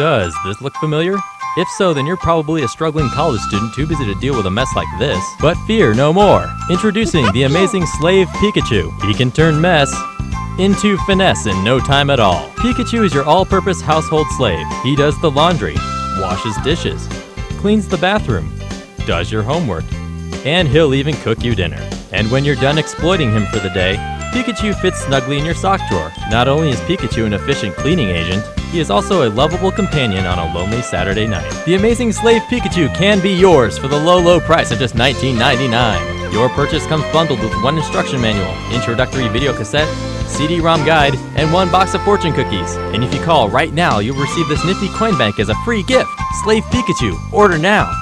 Does this look familiar? If so, then you're probably a struggling college student too busy to deal with a mess like this. But fear no more. Introducing the amazing Slave Pikachu. He can turn mess into finesse in no time at all. Pikachu is your all-purpose household slave. He does the laundry, washes dishes, cleans the bathroom, does your homework, and he'll even cook you dinner. And when you're done exploiting him for the day, Pikachu fits snugly in your sock drawer. Not only is Pikachu an efficient cleaning agent, he is also a lovable companion on a lonely Saturday night. The amazing slave Pikachu can be yours for the low, low price of just $19.99. Your purchase comes bundled with one instruction manual, introductory video cassette, CD-ROM guide, and one box of fortune cookies. And if you call right now, you'll receive this nifty coin bank as a free gift. Slave Pikachu, order now.